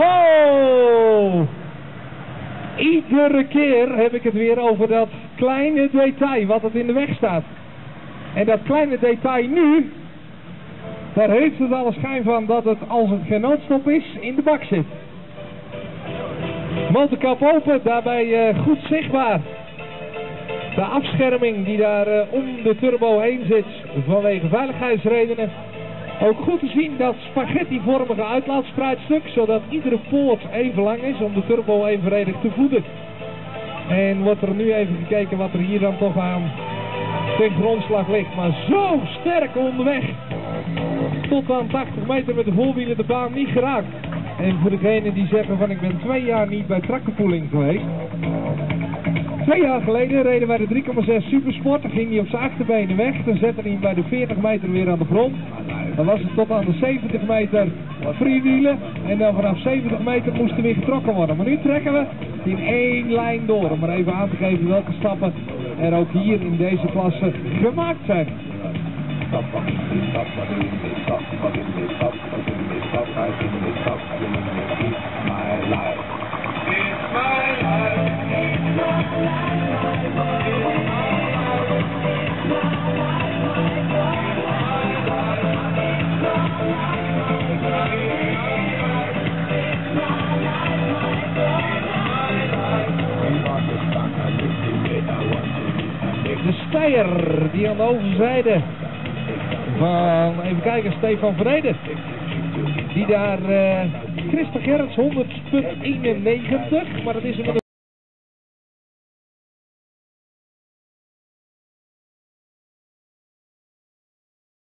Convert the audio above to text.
Oh! Iedere keer heb ik het weer over dat kleine detail wat het in de weg staat. En dat kleine detail nu, daar heeft het alle schijn van dat het als het geen noodstop is, in de bak zit. Motorkap open, daarbij uh, goed zichtbaar. De afscherming die daar uh, om de turbo heen zit vanwege veiligheidsredenen. Ook goed te zien dat spaghettivormige uitlaatspruitstuk, zodat iedere poort even lang is om de turbo evenredig te voeden. En wordt er nu even gekeken wat er hier dan toch aan ten grondslag ligt. Maar zo sterk onderweg. Tot aan 80 meter met de voorwielen de baan niet geraakt. En voor degenen die zeggen van ik ben twee jaar niet bij trakkerpoeling geweest. Twee jaar geleden reden wij de 3,6 Supersport. Dan ging hij op zijn achterbenen weg. Dan zette hij hem bij de 40 meter weer aan de grond. Dan was het tot aan de 70 meter freewielen. En dan vanaf 70 meter moest er weer getrokken worden. Maar nu trekken we in één lijn door. Om maar even aan te geven welke stappen er ook hier in deze klasse gemaakt zijn. De steier die aan de overzijde van, even kijken, Stefan Vrede. Die daar, uh, Christa Gerrits 100.91, maar dat is inmiddels